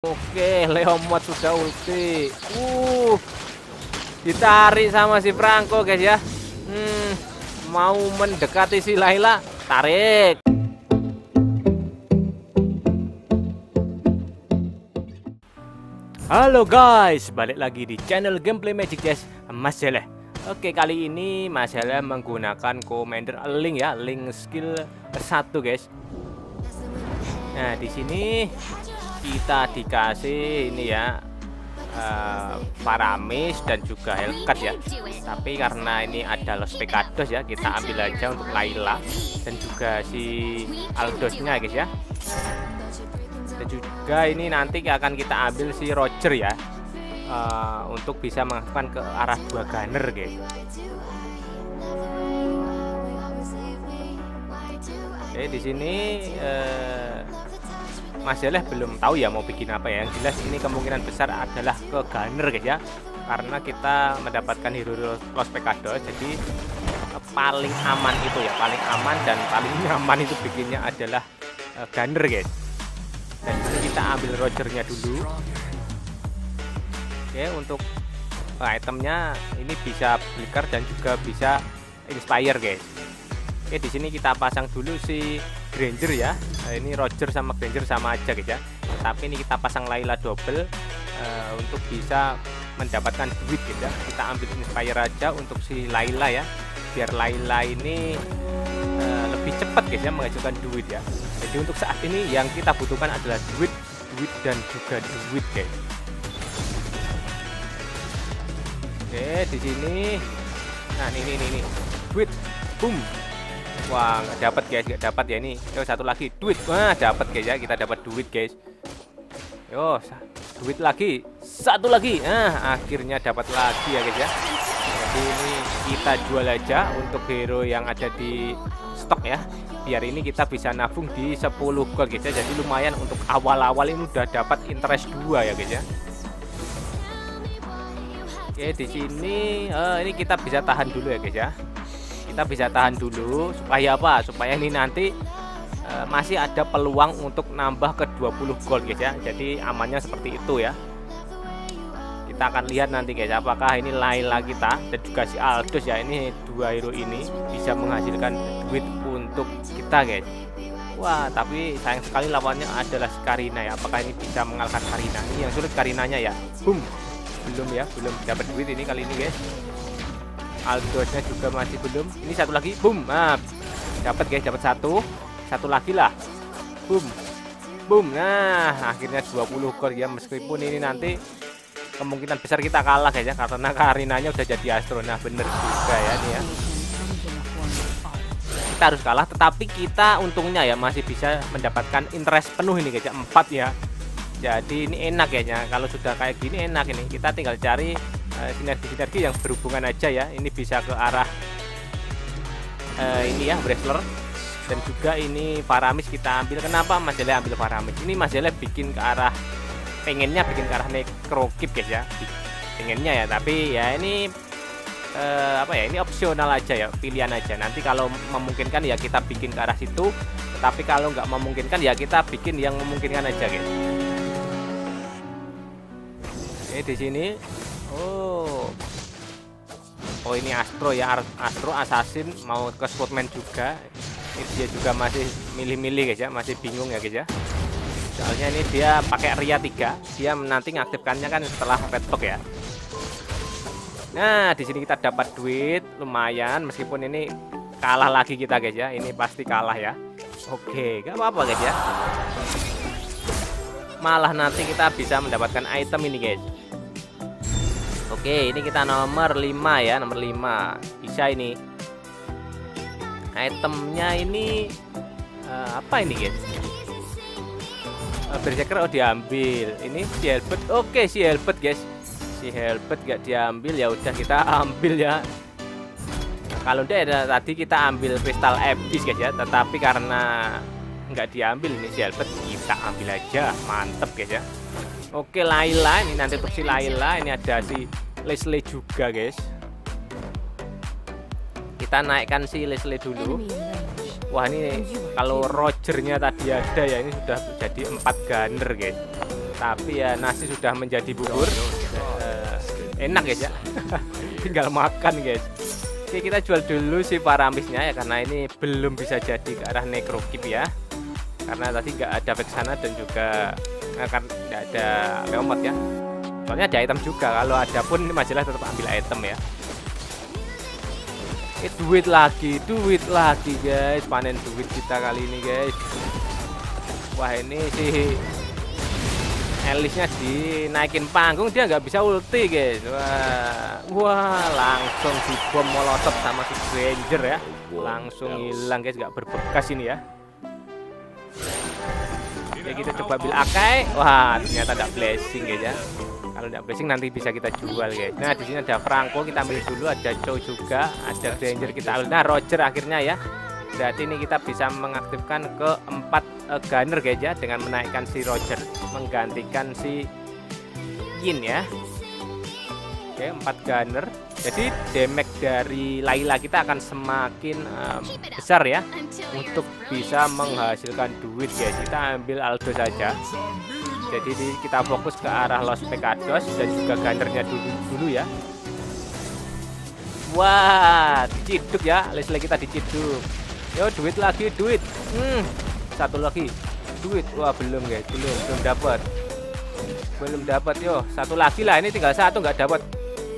Oke, Leomot sudah ulti. Uh, ditarik sama si Franco guys ya. Hmm, mau mendekati si Laila, tarik. Halo guys, balik lagi di channel Gameplay Magic Jazz Mas Jeleh. Oke, kali ini Mas Jeleh menggunakan Commander Link ya, Link skill 1 guys. Nah, di sini kita dikasih ini ya uh, Paramis dan juga Hellcat ya. Tapi karena ini ada Los Pecados ya kita ambil aja untuk Laila dan juga si Aldosnya guys ya. Dan juga ini nanti akan kita ambil si Roger ya uh, untuk bisa mengaktifkan ke arah dua gunner guys. Oke di sini uh, Mas Jeleh belum tahu ya mau bikin apa ya. Yang jelas ini kemungkinan besar adalah ke gunner guys ya. Karena kita mendapatkan hero Los Pecados jadi paling aman itu ya, paling aman dan paling nyaman itu bikinnya adalah uh, gunner guys. Dan kita ambil Rogernya dulu. Oke, untuk itemnya ini bisa Blicker dan juga bisa Inspire guys. Oke, di sini kita pasang dulu si Granger ya. Nah, ini Roger sama Granger sama aja guys ya. Tapi ini kita pasang Laila double uh, untuk bisa mendapatkan duit gitu ya. Kita ambil Inspire aja untuk si Laila ya. Biar Laila ini uh, lebih cepat guys ya mengajukan duit ya. Jadi untuk saat ini yang kita butuhkan adalah duit duit dan juga duit guys. Oke di sini. Nah ini ini ini. Duit. Boom Wah, nggak dapat guys, nggak dapat ya ini. Yo satu lagi duit. Wah, dapat guys ya, kita dapat duit guys. Yo, duit lagi. Satu lagi. Nah, akhirnya dapat lagi ya guys ya. Jadi ini kita jual aja untuk hero yang ada di stok ya. Biar ini kita bisa nabung di 10 gold guys ya. Jadi lumayan untuk awal-awal ini udah dapat interest 2 ya guys ya. Oke, di sini uh, ini kita bisa tahan dulu ya guys ya kita bisa tahan dulu supaya apa? Supaya ini nanti e, masih ada peluang untuk nambah ke 20 gold guys ya. Jadi amannya seperti itu ya. Kita akan lihat nanti guys apakah ini Laila kita dan juga si Aldous ya ini dua hero ini bisa menghasilkan duit untuk kita guys. Wah tapi sayang sekali lawannya adalah si Karina ya. Apakah ini bisa mengalahkan Karina? Ini yang sulit Karinanya ya. Boom. Belum ya. Belum dapat duit ini kali ini guys Aldosnya juga masih belum. Ini satu lagi boom. Nah dapat guys dapat satu. Satu lagi lah. Boom. Boom. Nah akhirnya 20 gol ya meskipun ini nanti kemungkinan besar kita kalah guys ya karena Karinanya udah jadi astro. Nah bener juga ya nih ya. Kita harus kalah tetapi kita untungnya ya masih bisa mendapatkan interest penuh ini guys ya 4 ya. Jadi ini enak ya kalau sudah kayak gini enak ini. Kita tinggal cari sinergi-sinergi yang berhubungan aja ya. Ini bisa ke arah uh, ini ya wrestler. Dan juga ini Paramis kita ambil. Kenapa Mas Jele ambil Paramis? Ini Mas Jele bikin ke arah pengennya bikin ke arah necrokip guys ya. Pengennya ya. Tapi ya ini uh, apa ya ini opsional aja ya pilihan aja. Nanti kalau memungkinkan ya kita bikin ke arah situ. Tapi kalau nggak memungkinkan ya kita bikin yang memungkinkan aja guys. Oke di sini Oh. Oh ini Astro ya, Astro Assassin mau ke Sportman juga. Ini dia juga masih milih-milih guys ya, masih bingung ya guys ya. Soalnya ini dia pakai Ria 3, dia nanti ngaktifkannya kan setelah petbox ya. Nah, di sini kita dapat duit lumayan meskipun ini kalah lagi kita guys ya. Ini pasti kalah ya. Oke, gak apa-apa guys ya. Malah nanti kita bisa mendapatkan item ini guys. Oke ini kita nomor 5 ya nomor 5 bisa ini. Itemnya ini uh, apa ini guys? Uh, berserker oh diambil? Ini si helmet oke si helmet guys. Si helmet gak diambil ya udah kita ambil ya. Nah, kalau udah ada tadi kita ambil kristal ebis guys ya. Tetapi karena nggak diambil ini si helmet kita ambil aja. Mantep guys ya. Oke Laila ini nanti si Laila. Ini ada si Leslie juga guys. Kita naikkan si Leslie dulu. Wah ini kalau Rogernya tadi ada ya ini sudah jadi empat gunner guys. Tapi ya nasi sudah menjadi bubur. Uh, enak guys ya. Tinggal makan guys. Oke kita jual dulu si paramisnya ya karena ini belum bisa jadi ke arah necrokip ya. Karena tadi nggak ada back sana dan juga akan nggak ada leomot ya soalnya ada item juga kalau ada pun majalah tetap ambil item ya. Eh duit lagi duit lagi guys. Panen duit kita kali ini guys. Wah ini sih Elisnya dinaikin panggung dia nggak bisa ulti guys. Wah wah langsung si bom molotov sama si Granger ya. Langsung hilang guys. Nggak berbekas ini ya. Oke kita coba ambil akai. Wah ternyata ada blessing guys ya kalau tidak blessing nanti bisa kita jual guys. Nah di sini ada Franco kita ambil dulu ada Chow juga ada Granger kita ambil. Nah Roger akhirnya ya. Berarti ini kita bisa mengaktifkan keempat uh, gunner guys ya dengan menaikkan si Roger menggantikan si Yin ya. Oke empat gunner. Jadi damage dari Laila kita akan semakin um, besar ya untuk bisa menghasilkan duit guys. Kita ambil Aldo saja jadi kita fokus ke arah Los Pecados dan juga gandernya dulu dulu ya. Wah diciduk ya Leslie kita diciduk. Yo duit lagi duit. Hmm satu lagi. Duit wah belum guys belum belum dapat. Belum dapat yo satu lagi lah ini tinggal satu nggak dapat.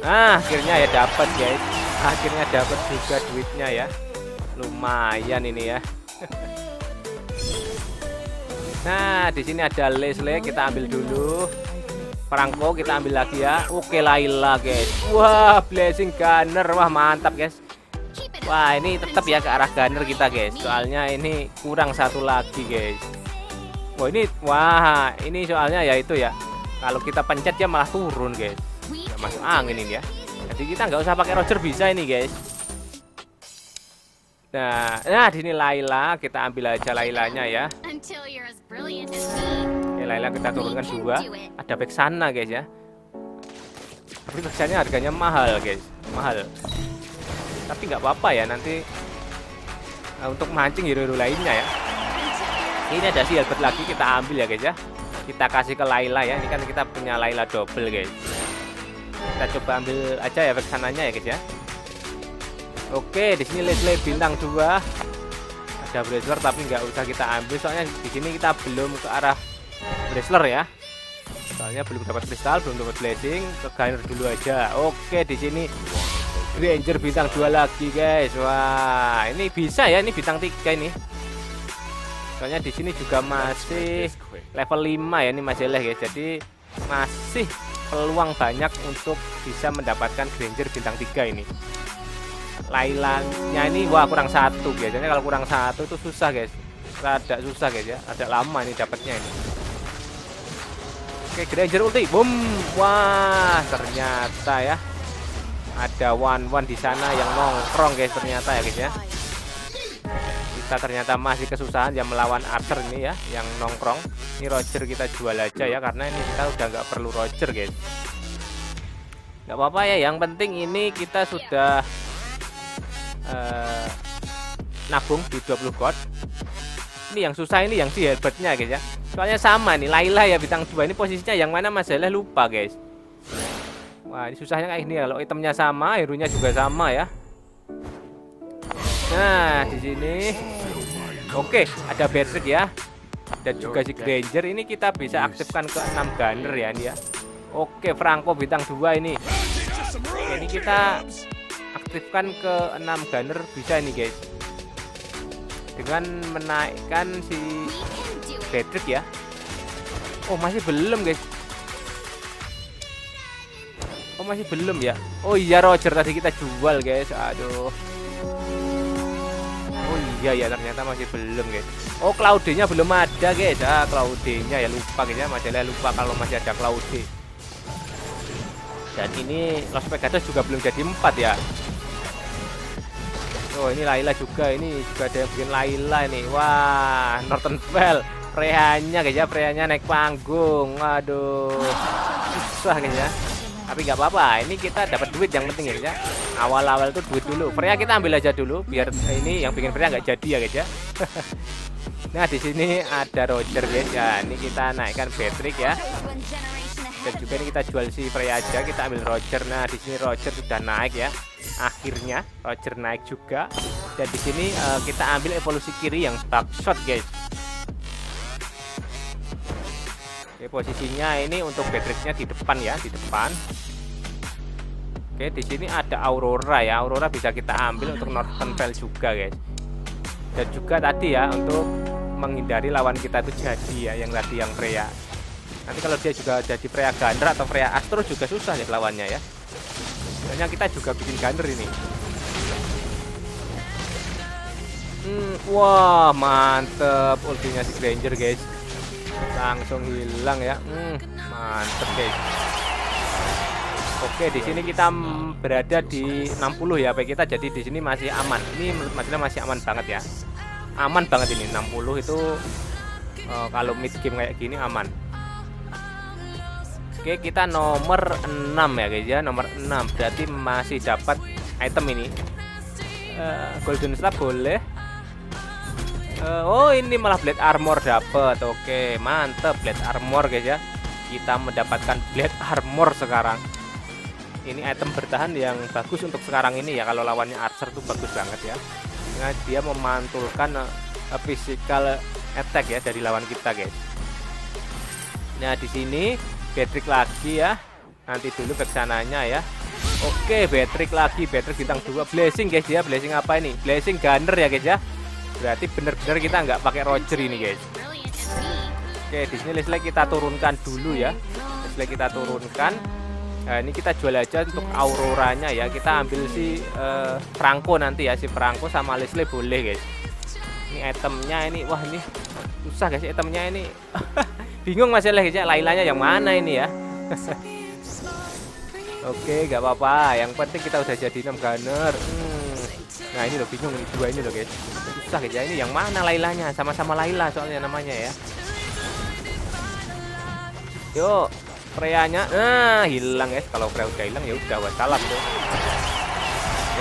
Nah akhirnya ya dapat guys. Akhirnya dapat juga duitnya ya. Lumayan ini ya Nah, di sini ada Leslie, kita ambil dulu. Perangko kita ambil lagi ya. Oke, Laila, guys. Wah, blessing gunner. Wah, mantap, guys. Wah, ini tetap ya ke arah gunner kita, guys. Soalnya ini kurang satu lagi, guys. Wah, ini wah, ini soalnya ya itu ya. Kalau kita pencet ya malah turun, guys. Masuk angin ini ya. Jadi kita nggak usah pakai Roger bisa ini, guys. Nah, nah ini Laila, kita ambil aja Lailanya ya. Oke, Laila kita turunkan dua. Ada back sana guys ya. Tapi back harganya mahal guys, mahal. Tapi nggak apa-apa ya nanti nah, untuk mancing hero-hero lainnya ya. Ini ada si Albert lagi kita ambil ya guys ya. Kita kasih ke Laila ya. Ini kan kita punya Laila double guys. Kita coba ambil aja ya back sananya ya guys ya. Oke, di sini Leslie bintang 2. Ada Braceler tapi nggak usah kita ambil soalnya di sini kita belum ke arah Braceler ya. Soalnya belum dapat kristal, belum dapat blessing, ke Gunner dulu aja. Oke, di sini Ranger bintang 2 lagi, guys. Wah, ini bisa ya, ini bintang 3 ini. Soalnya di sini juga masih level 5 ya ini masalah guys. Jadi masih peluang banyak untuk bisa mendapatkan Granger bintang 3 ini. Lailanya ini wah kurang satu. Biasanya kalau kurang satu itu susah guys. Rada susah guys ya. Ada lama ini dapatnya ini. Oke Granger ulti. Boom. Wah ternyata ya. Ada one one di sana yang nongkrong guys ternyata ya guys ya. Kita ternyata masih kesusahan yang melawan Archer ini ya yang nongkrong. Ini Roger kita jual aja ya karena ini kita udah nggak perlu Roger guys. Nggak apa-apa ya yang penting ini kita sudah uh, nabung di 20 gold ini yang susah ini yang si hebatnya guys ya. Soalnya sama nih Laila ya bintang 2 ini posisinya yang mana masalah lupa guys. Wah ini susahnya kayak ini kalau itemnya sama hero nya juga sama ya. Nah di sini. Oke ada Berserk ya. Dan juga si Granger. Ini kita bisa aktifkan ke 6 gunner ya ini ya. Oke Franco bintang 2 ini. Ini kita aktifkan ke 6 gunner bisa ini guys. Dengan menaikkan si Patrick ya. Oh masih belum guys. Oh masih belum ya? Oh iya Roger tadi kita jual guys. Aduh. Oh iya ya ternyata masih belum guys. Oh Claude-nya belum ada guys. Ah Claude-nya ya lupa guys ya. Masalah lupa kalau masih ada Claude. Dan ini Los Pegasus juga belum jadi empat ya Oh ini Laila juga. Ini juga ada yang bikin Laila nih wah Norton Bell Freanya guys ya. Freanya naik panggung. Waduh. Susah guys ya. Tapi nggak apa-apa. Ini kita dapat duit yang penting ya. Awal-awal tuh duit dulu. Freya kita ambil aja dulu biar ini yang bikin Freya nggak jadi ya guys ya. Nah di sini ada Roger guys ya. Ini kita naikkan Patrick ya. Dan juga ini kita jual si Freya aja. Kita ambil Roger. Nah di sini Roger sudah naik ya akhirnya Roger naik juga. Dan di sini uh, kita ambil evolusi kiri yang backshot guys. Oke posisinya ini untuk Patricknya di depan ya di depan. Oke di sini ada Aurora ya. Aurora bisa kita ambil untuk Northern Vale juga guys. Dan juga tadi ya untuk menghindari lawan kita itu jadi ya yang tadi yang Freya. Nanti kalau dia juga jadi Freya Gander atau Freya Astro juga susah ya lawannya ya Soalnya kita juga bikin Gander ini hmm, wah mantep ultinya si Granger guys langsung hilang ya hmm, mantep guys Oke, di sini kita berada di 60 ya, baik kita jadi di sini masih aman. Ini maksudnya masih aman banget ya. Aman banget ini 60 itu uh, kalau mid game kayak gini aman. Oke kita nomor 6 ya guys ya. Nomor 6 berarti masih dapat item ini. Uh, golden slab boleh. Uh, oh ini malah blade armor dapat oke mantep blade armor guys ya. Kita mendapatkan blade armor sekarang. Ini item bertahan yang bagus untuk sekarang ini ya. Kalau lawannya archer tuh bagus banget ya. Nah, dia memantulkan uh, physical attack ya dari lawan kita guys. Nah di sini Patrick lagi ya. Nanti dulu ke sananya ya. Oke Patrick lagi. Patrick bintang dua. Blessing guys ya. Blessing apa ini? Blessing gunner ya guys ya. Berarti bener-bener kita nggak pakai Roger ini guys. Oke di sini Leslie kita turunkan dulu ya. Leslie kita turunkan. Nah, ini kita jual aja untuk auroranya ya. Kita ambil si uh, Franco nanti ya, si Franco sama Leslie boleh, guys. Ini itemnya ini wah ini susah guys itemnya ini. bingung masalah ya Lailanya yang mana ini ya? Oke gak apa-apa. Yang penting kita udah jadi 6 gunner. Hmm. Nah ini loh bingung ini dua ini loh guys. Susah guys ya. Ini yang mana Lailanya? Sama-sama Laila soalnya namanya ya. Yuk Freya-nya Nah hilang guys. Kalau Freya udah hilang ya udah wassalam tuh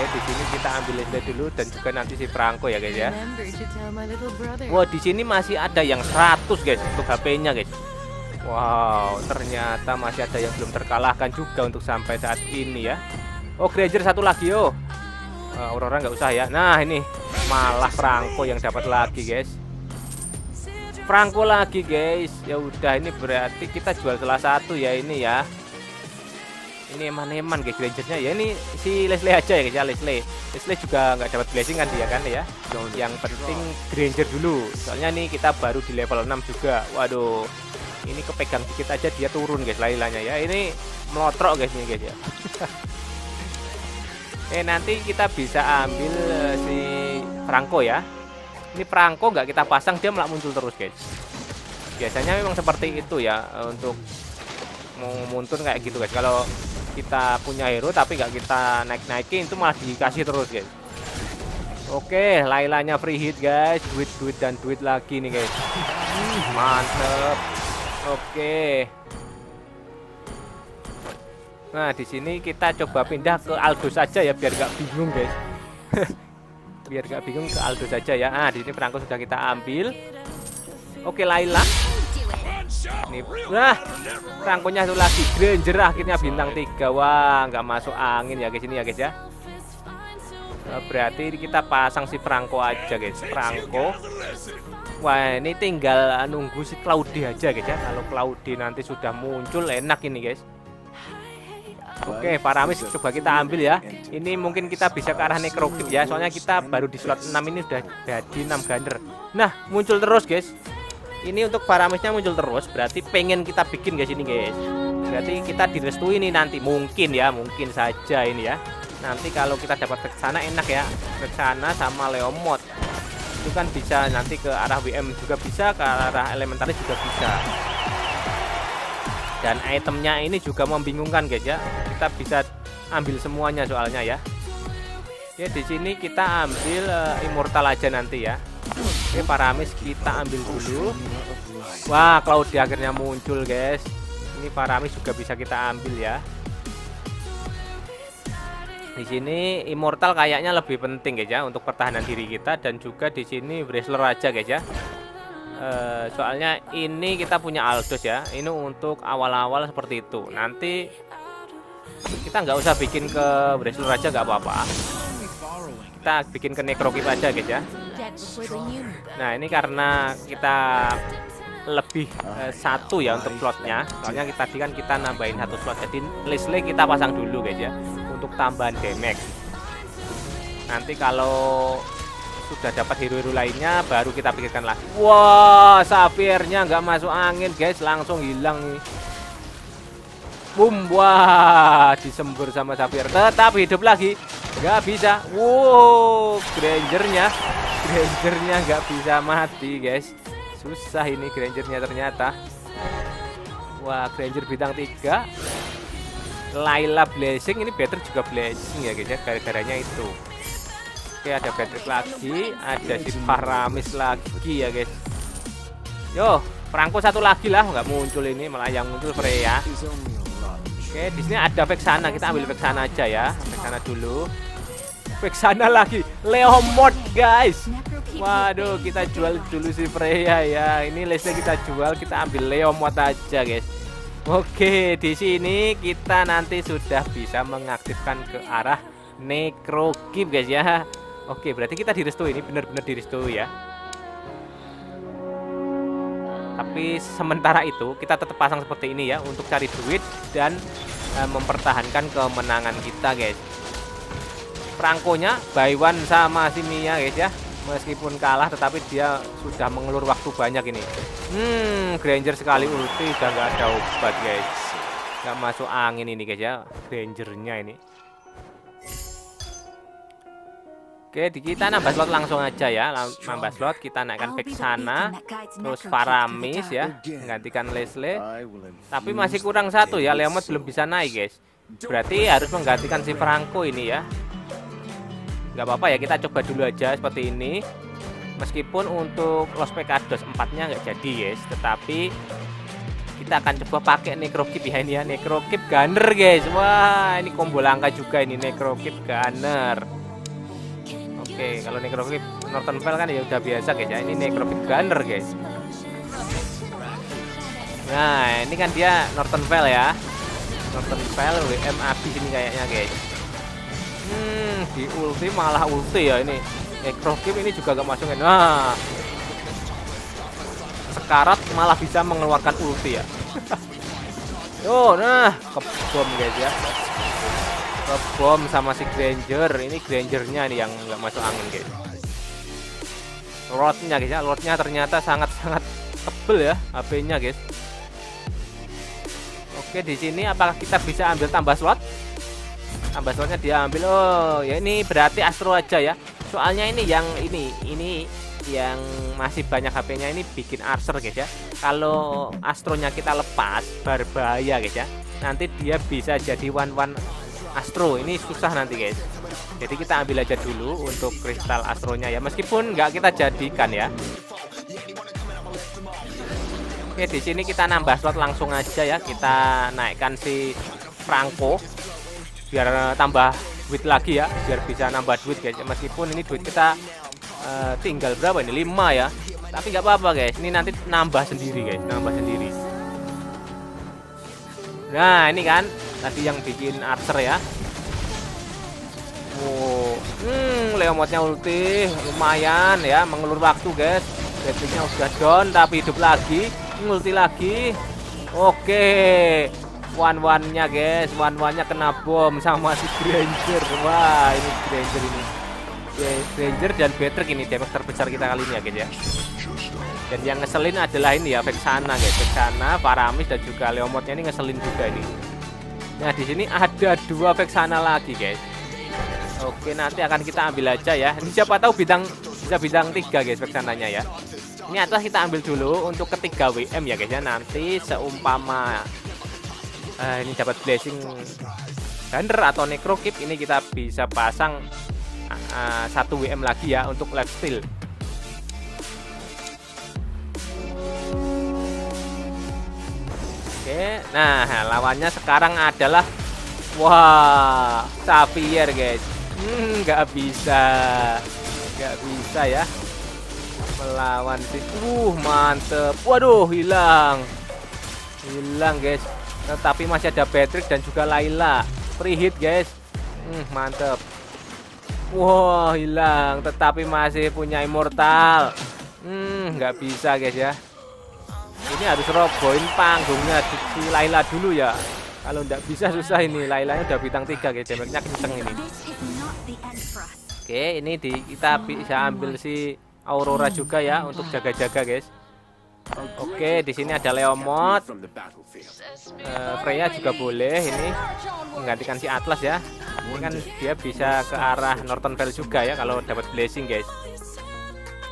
Oke, di sini kita ambil list dulu dan juga nanti si Franco ya guys ya. Wah, di sini masih ada yang 100 guys untuk HP-nya guys. Wow, ternyata masih ada yang belum terkalahkan juga untuk sampai saat ini ya. Oh, Granger satu lagi yo. Uh, Aurora nggak usah ya. Nah, ini malah Franco yang dapat lagi guys. Franco lagi guys. Ya udah ini berarti kita jual salah satu ya ini ya ini eman-eman guys Grangernya ya. Ini si Leslie aja ya guys ya Leslie. Leslie juga nggak dapat blessing kan dia kan ya. Yang penting Granger dulu. Soalnya nih kita baru di level 6 juga. Waduh ini kepegang dikit aja dia turun guys lailanya ya. Ini melotrok guys ini guys ya. Eh nanti kita bisa ambil uh, si Franco ya. Ini Franco nggak kita pasang dia malah muncul terus guys. Biasanya memang seperti itu ya untuk mau muntun kayak gitu guys. Kalau kita punya hero tapi nggak kita naik-naikin itu malah dikasih terus guys. Oke Lailanya free hit guys. Duit duit dan duit lagi nih guys. Mantep. Oke. Nah di sini kita coba pindah ke Aldo saja ya biar gak bingung guys. Biar gak bingung ke Aldo saja ya. Ah di sini perangko sudah kita ambil. Oke Laila Nah, rangkunya satu lagi Granger akhirnya bintang tiga Wah, nggak masuk angin ya guys ini ya guys ya. Nah, berarti kita pasang si perangko aja guys, perangko. Wah, ini tinggal nunggu si Claudi aja guys ya. Kalau Claudi nanti sudah muncul enak ini guys. Oke, Paramis coba kita ambil ya. Ini mungkin kita bisa ke arah nekrokip ya. Soalnya kita baru di slot 6 ini sudah jadi 6 gander. Nah, muncul terus guys ini untuk paramisnya muncul terus berarti pengen kita bikin guys ini guys. Berarti kita direstui ini nanti mungkin ya mungkin saja ini ya. Nanti kalau kita dapat ke sana enak ya ke sana sama Leomod itu kan bisa nanti ke arah WM juga bisa ke arah elementaris juga bisa. Dan itemnya ini juga membingungkan guys ya. Kita bisa ambil semuanya soalnya ya. Ya di sini kita ambil uh, immortal aja nanti ya Oke Paramis kita ambil dulu. Wah Cloud akhirnya muncul guys. Ini Paramis juga bisa kita ambil ya. Di sini immortal kayaknya lebih penting guys ya untuk pertahanan diri kita. Dan juga di sini wrestler aja guys ya. E, soalnya ini kita punya Aldos ya. Ini untuk awal-awal seperti itu. Nanti kita nggak usah bikin ke wrestler aja nggak apa-apa. Kita bikin ke necrokip aja guys ya nah ini karena kita lebih uh, satu ya untuk slotnya. Soalnya kita tadi kan kita nambahin satu slot. Jadi Leslie kita pasang dulu guys ya untuk tambahan damage nanti kalau sudah dapat hero-hero lainnya baru kita pikirkan lagi. Wah sapirnya nggak masuk angin guys. Langsung hilang nih. Boom wah disembur sama sapir tetap hidup lagi nggak bisa. Wow grangernya. Grangernya nggak bisa mati guys. Susah ini Grangernya ternyata. Wah Granger bintang 3 Laila Blessing ini better juga Blessing ya guys ya gara-garanya itu. Oke ada Patrick lagi ada si Paramis lagi ya guys. Yo perangko satu lagi lah nggak muncul ini malah yang muncul Freya oke di sini ada Vexana kita ambil Vexana aja ya Vexana dulu Vexana lagi Leomord guys Waduh, kita jual dulu si Freya ya. Ini lesnya kita jual, kita ambil Leomot aja, guys. Oke, di sini kita nanti sudah bisa mengaktifkan ke arah Necrokip, guys ya. Oke, berarti kita direstui ini benar-benar direstui ya. Tapi sementara itu kita tetap pasang seperti ini ya untuk cari duit dan uh, mempertahankan kemenangan kita, guys. Perangkonya one sama si Mia, guys ya. Meskipun kalah tetapi dia sudah mengelur waktu banyak ini. Hmm Granger sekali ulti udah nggak ada obat guys. Nggak masuk angin ini guys ya Grangernya ini Oke, di kita nambah slot langsung aja ya. Nambah slot kita naikkan back sana. Terus Faramis ya, menggantikan Leslie. Tapi masih kurang satu ya, Leomot belum bisa naik, guys. Berarti harus menggantikan si Franco ini ya nggak apa-apa ya kita coba dulu aja seperti ini meskipun untuk Los Pecados 4 nya nggak jadi guys tetapi kita akan coba pakai Necrokip ya ini ya Necrokip Gunner guys wah ini combo langka juga ini Necrokip Gunner oke kalau Necrokip Northern Veil kan ya udah biasa guys ya ini Necrokip Gunner guys nah ini kan dia Northern Veil ya Northern Veil WM habis ini kayaknya guys Hmm, di ulti malah ulti ya ini. Necrokip ini juga gak masukin. Nah. Sekarat malah bisa mengeluarkan ulti ya. Yo, nah, kebom guys ya. Kebom sama si Granger. Ini Grangernya nih yang nggak masuk angin guys. Lordnya guys ya, Lordnya ternyata sangat-sangat tebel ya HP-nya guys. Oke, di sini apakah kita bisa ambil tambah slot? tambah slotnya dia ambil oh ya ini berarti Astro aja ya soalnya ini yang ini ini yang masih banyak HP-nya ini bikin Archer guys ya kalau Astronya kita lepas berbahaya guys ya nanti dia bisa jadi one one Astro ini susah nanti guys. Jadi kita ambil aja dulu untuk kristal Astronya ya. Meskipun nggak kita jadikan ya. Oke di sini kita nambah slot langsung aja ya. Kita naikkan si Franco biar tambah duit lagi ya biar bisa nambah duit guys. Meskipun ini duit kita uh, tinggal berapa ini? 5 ya. Tapi nggak apa-apa guys. Ini nanti nambah sendiri guys. Nambah sendiri nah ini kan tadi yang bikin archer ya. Oh, hmm, Leomotnya ulti lumayan ya mengelur waktu guys. Basicnya udah down tapi hidup lagi, ulti lagi. Oke, one one nya guys. One one nya kena bom sama si Granger. Wah ini Granger ini. Granger dan Patrick ini damage terbesar kita kali ini ya guys ya dan yang ngeselin adalah ini ya Vexana guys. Vexana Paramis dan juga Leomotnya ini ngeselin juga ini. Nah di sini ada dua Vexana lagi guys. Oke nanti akan kita ambil aja ya. Ini siapa tahu bidang bisa bidang tiga guys Vexananya ya. Ini atas kita ambil dulu untuk ketiga WM ya guys ya. Nanti seumpama uh, ini dapat blessing Thunder atau Necrokip ini kita bisa pasang uh, satu WM lagi ya untuk lifesteal Nah lawannya sekarang adalah Wah, Xavier guys. Hmm, bisa. Nggak bisa ya. Melawan sih. Uh, mantep. Waduh, hilang. Hilang guys. Tetapi masih ada Patrick dan juga Laila. Free hit guys. Hmm, mantep. Wah, hilang. Tetapi masih punya immortal. Hmm, nggak bisa guys ya. Ini harus roboin panggungnya si Laila dulu ya. Kalau nggak bisa susah ini. Lailanya udah bintang 3 guys. Damage-nya kenceng ini. Oke, ini di kita bisa ambil si Aurora juga ya untuk jaga-jaga guys. Oke, di sini ada Leomot. Uh, Freya juga boleh ini menggantikan si Atlas ya. Ini kan dia bisa ke arah Northern Vale juga ya kalau dapat blessing guys.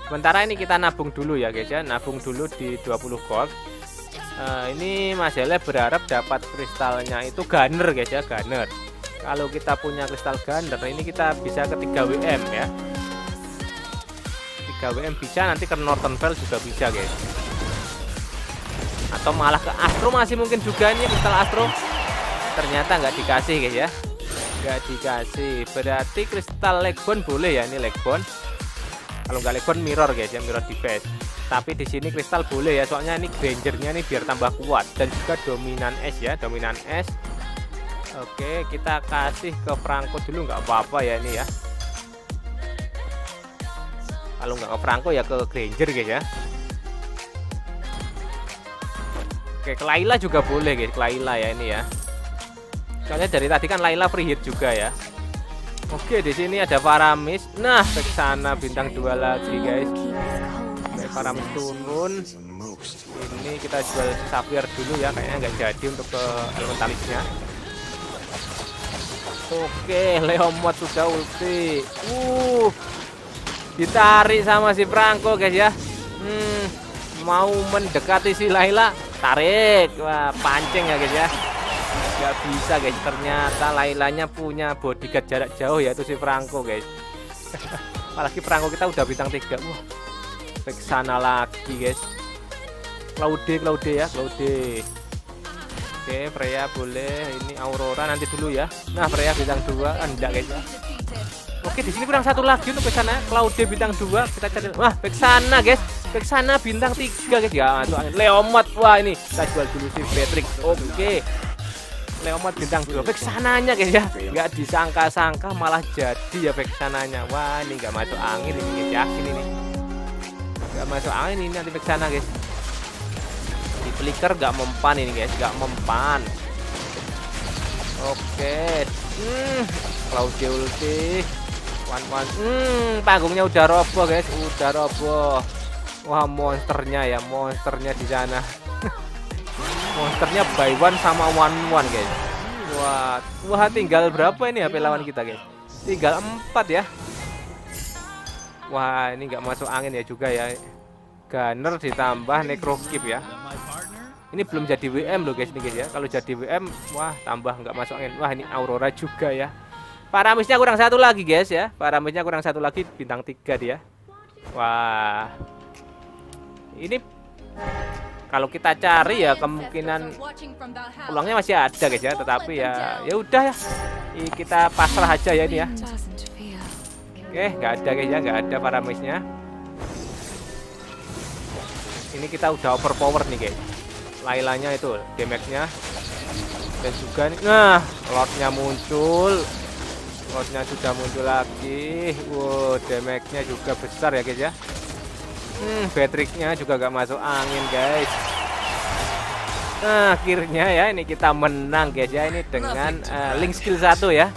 Sementara ini kita nabung dulu ya guys ya, nabung dulu di 20 gold. Uh, ini Mas Hele berharap dapat kristalnya itu gunner guys ya, gunner. Kalau kita punya kristal gunner ini kita bisa ke 3 WM ya. 3 WM bisa nanti ke Northern Vale juga bisa guys atau malah ke Astro masih mungkin juga nih kristal Astro ternyata nggak dikasih guys ya nggak dikasih berarti kristal Legbon boleh ya ini Legbon kalau nggak Legbon mirror guys ya mirror device tapi di sini kristal boleh ya soalnya ini Grangernya nih biar tambah kuat. Dan juga dominan es ya dominan es Oke kita kasih ke Franco dulu nggak apa-apa ya ini ya. Kalau nggak ke Franco ya ke Granger guys ya. Oke, ke Laila juga boleh guys, ke Laila ya ini ya. Soalnya dari tadi kan Laila free hit juga ya. Oke, di sini ada Paramis. Nah, ke sana bintang dua lagi guys. Paramis turun. Ini kita jual Sapphire dulu ya, kayaknya nggak jadi untuk ke elementalisnya. Oke, Leomot sudah ulti. Uh, ditarik sama si Franco guys ya. Hmm, mau mendekati si Laila tarik wah pancing ya guys ya nggak bisa guys. Ternyata Lailanya punya bodyguard jarak jauh yaitu si Franco guys. Apalagi Franco kita udah bintang tiga. Wah ke sana lagi guys. Claude Claude ya Claude. Oke Freya boleh. Ini Aurora nanti dulu ya. Nah Freya bintang dua. Kan enggak guys. Oke di sini kurang satu lagi untuk ke sana. Claude bintang dua. Kita cari. Wah ke sana guys. Ke sana bintang tiga guys. Ya Leomot. Wah ini. Kita jual dulu si Patrick oke Leomot bintang dua back sananya guys ya. Nggak disangka-sangka malah jadi ya back sananya. Wah ini nggak masuk angin ini guys yakin ini nggak masuk angin ini nanti back sana guys. Di flicker nggak mempan ini guys nggak mempan. Oke. Hmm Claudia ulti one one hmm panggungnya udah roboh guys udah roboh. Wah monsternya ya monsternya di sana. Monsternya by one sama one one guys. Wah, wah tinggal berapa ini HP lawan kita guys? Tinggal empat ya. Wah ini nggak masuk angin ya juga ya. Gunner ditambah Necrokip ya. Ini belum jadi WM loh guys nih guys ya. Kalau jadi WM, wah tambah nggak masuk angin. Wah ini Aurora juga ya. Paramisnya kurang satu lagi guys ya. Paramisnya kurang satu lagi bintang tiga dia. Wah ini kalau kita cari ya kemungkinan pulangnya masih ada guys ya. Tetapi ya ya udah ya. Kita pasrah aja ya ini ya. Oke nggak ada guys ya. Nggak ada paramisnya ini kita udah overpower nih guys. Lailanya itu damage-nya. Dan juga nih, nah lordnya muncul. Lordnya sudah muncul lagi. Wow damage-nya juga besar ya guys ya Hmm, Patricknya juga gak masuk angin guys. Nah, akhirnya ya ini kita menang guys ya ini dengan uh, link skill satu ya.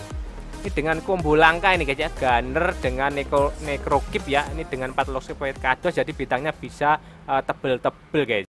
Ini dengan combo langka ini guys ya, Gunner dengan Necro Necrokip ya. Ini dengan 4 lock kado jadi bintangnya bisa uh, tebel-tebel guys.